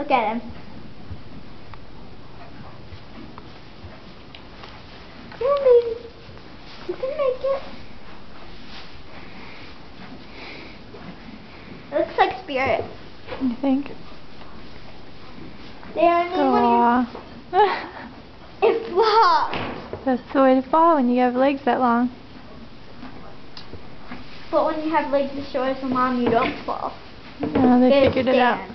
Look at him. Come on, baby. You can make it. It looks like spirit. You think? They are Aw. It flops. That's the way to fall when you have legs that long. But when you have legs as short as mom, you don't fall. No, they it figured it out.